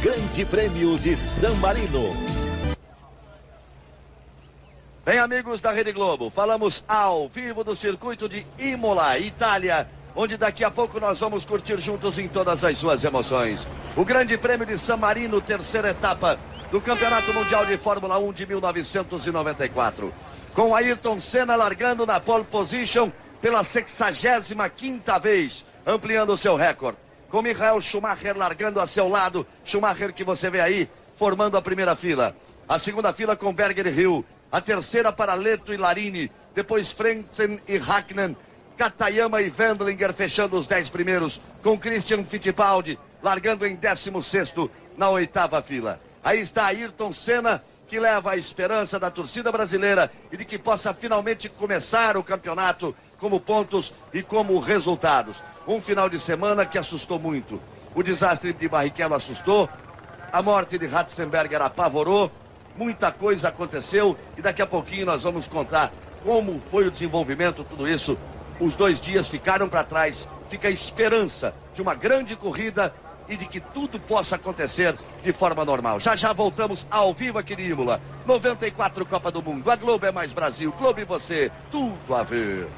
Grande Prêmio de San Marino. Bem, amigos da Rede Globo, falamos ao vivo do circuito de Imola, Itália, onde daqui a pouco nós vamos curtir juntos em todas as suas emoções. O Grande Prêmio de San Marino, terceira etapa do Campeonato Mundial de Fórmula 1 de 1994. Com Ayrton Senna largando na pole position pela 65ª vez, ampliando seu recorde. Com Michael Schumacher largando a seu lado, Schumacher que você vê aí, formando a primeira fila. A segunda fila com Berger Hill, a terceira para Leto e Larini, depois Frentzen e Hacknen, Katayama e Wendlinger fechando os dez primeiros, com Christian Fittipaldi largando em 16 na oitava fila. Aí está Ayrton Senna, que leva a esperança da torcida brasileira e de que possa finalmente começar o campeonato como pontos e como resultados. Um final de semana que assustou muito. O desastre de Barrichello assustou, a morte de Ratzenberger apavorou, muita coisa aconteceu e daqui a pouquinho nós vamos contar como foi o desenvolvimento, tudo isso. Os dois dias ficaram para trás, fica a esperança de uma grande corrida e de que tudo possa acontecer de forma normal. Já já voltamos ao vivo aqui de Imola. 94 Copa do Mundo. A Globo é mais Brasil. Globo e você, tudo a ver.